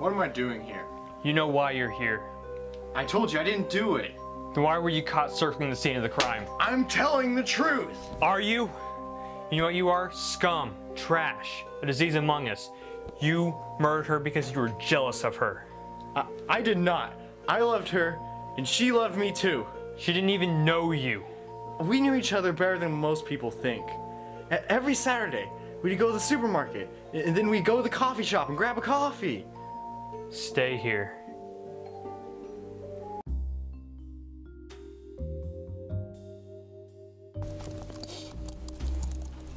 What am I doing here? You know why you're here. I told you I didn't do it. Then why were you caught circling the scene of the crime? I'm telling the truth. Are you? You know what you are? Scum, trash, a disease among us. You murdered her because you were jealous of her. I, I did not. I loved her, and she loved me too. She didn't even know you. We knew each other better than most people think. Every Saturday, we'd go to the supermarket, and then we'd go to the coffee shop and grab a coffee. Stay here.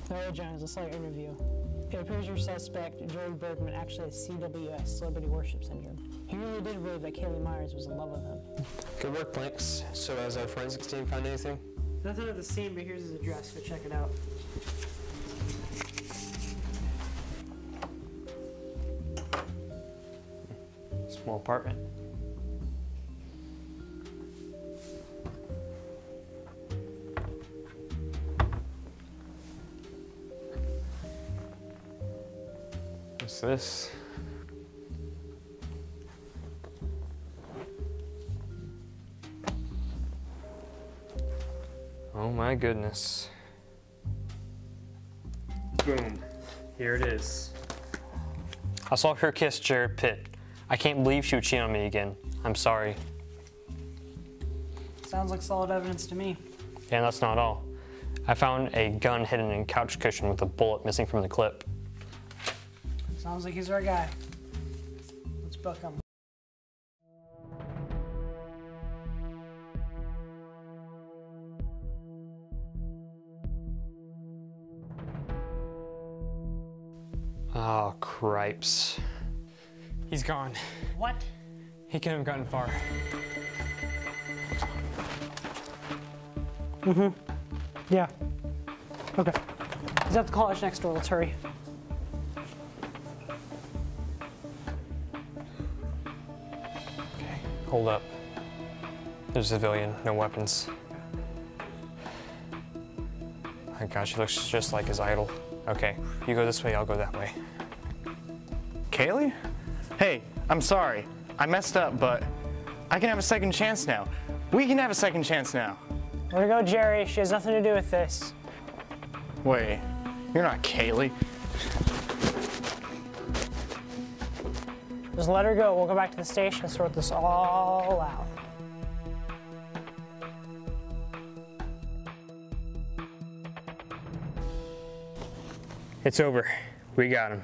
Larry Jones, let's start interview. It appears your suspect, Joey Bergman, actually has CWS, Celebrity Worship Syndrome. He really did believe that Kaylee Myers was in love with him. Good work, Blanks. So has our forensics team found anything? Nothing at the scene, but here's his address. Go check it out. Small apartment. What's this? Oh my goodness. Boom. Here it is. I saw her kiss Jared Pitt. I can't believe she would cheat on me again. I'm sorry. Sounds like solid evidence to me. And that's not all. I found a gun hidden in a couch cushion with a bullet missing from the clip. Sounds like he's our guy. Let's book him. Oh, cripes. He's gone. What? He couldn't have gotten far. Mm-hmm. Yeah. Okay. He's at the college next door. Let's hurry. Okay, hold up. There's a civilian, no weapons. My gosh, he looks just like his idol. Okay, you go this way, I'll go that way. Kaylee? Hey, I'm sorry. I messed up, but I can have a second chance now. We can have a second chance now. Let her go, Jerry. She has nothing to do with this. Wait, you're not Kaylee. Just let her go. We'll go back to the station and sort this all out. It's over. We got him.